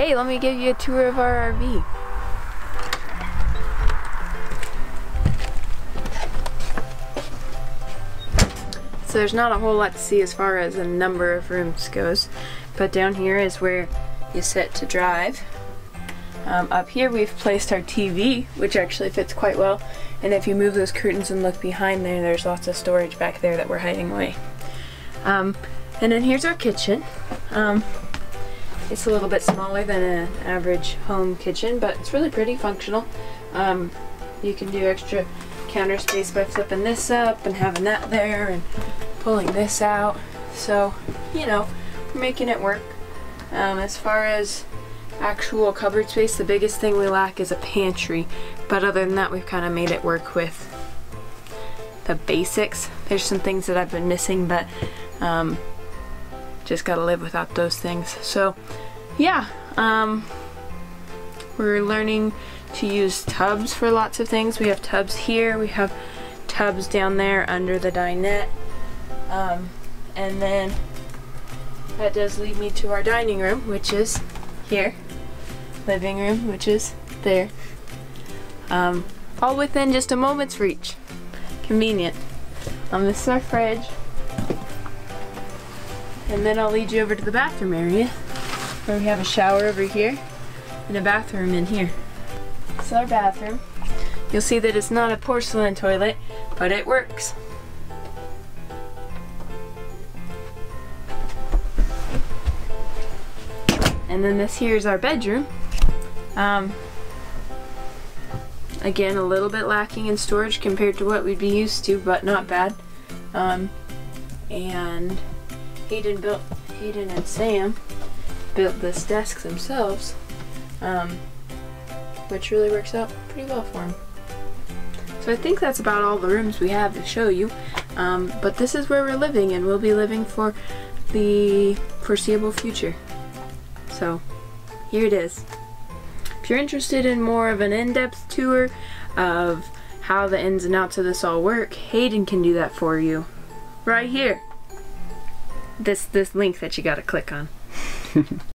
Hey, let me give you a tour of our RV. So there's not a whole lot to see as far as the number of rooms goes, but down here is where you sit to drive. Um, up here we've placed our TV, which actually fits quite well, and if you move those curtains and look behind there, there's lots of storage back there that we're hiding away. Um, and then here's our kitchen. Um, it's a little bit smaller than an average home kitchen, but it's really pretty functional. Um, you can do extra counter space by flipping this up and having that there and pulling this out. So, you know, we're making it work. Um, as far as actual cupboard space, the biggest thing we lack is a pantry. But other than that, we've kind of made it work with the basics. There's some things that I've been missing, but um, just gotta live without those things. So, yeah, um, we're learning to use tubs for lots of things. We have tubs here, we have tubs down there under the dinette. Um, and then that does lead me to our dining room, which is here. Living room, which is there. Um, all within just a moment's reach. Convenient. Um, this is our fridge. And then I'll lead you over to the bathroom area, where we have a shower over here and a bathroom in here. This is our bathroom. You'll see that it's not a porcelain toilet, but it works. And then this here is our bedroom. Um, again, a little bit lacking in storage compared to what we'd be used to, but not bad. Um, and Hayden built, Hayden and Sam built this desk themselves, um, which really works out pretty well for them. So I think that's about all the rooms we have to show you. Um, but this is where we're living and we'll be living for the foreseeable future. So here it is. If you're interested in more of an in-depth tour of how the ins and outs of this all work, Hayden can do that for you right here. This this link that you gotta click on.